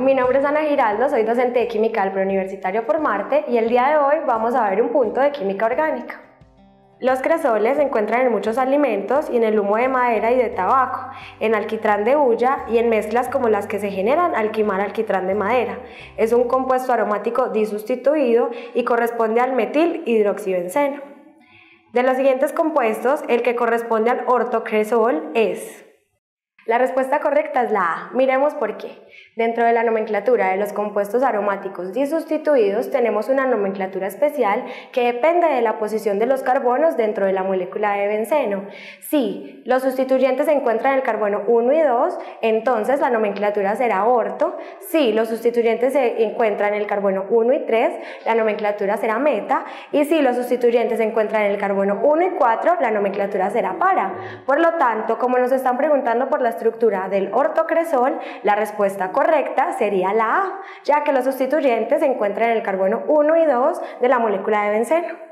mi nombre es Ana Giraldo, soy docente de Química del Preuniversitario por Marte y el día de hoy vamos a ver un punto de química orgánica. Los cresoles se encuentran en muchos alimentos y en el humo de madera y de tabaco, en alquitrán de hulla y en mezclas como las que se generan al quemar alquitrán de madera. Es un compuesto aromático disustituido y corresponde al metil hidroxibenceno. De los siguientes compuestos, el que corresponde al ortocresol es la respuesta correcta es la A. Miremos por qué. Dentro de la nomenclatura de los compuestos aromáticos disustituidos tenemos una nomenclatura especial que depende de la posición de los carbonos dentro de la molécula de benceno. Si los sustituyentes se encuentran en el carbono 1 y 2, entonces la nomenclatura será orto. Si los sustituyentes se encuentran en el carbono 1 y 3, la nomenclatura será meta. Y si los sustituyentes se encuentran en el carbono 1 y 4, la nomenclatura será para. Por lo tanto, como nos están preguntando por las estructura del ortocresol, la respuesta correcta sería la A, ya que los sustituyentes se encuentran en el carbono 1 y 2 de la molécula de benceno.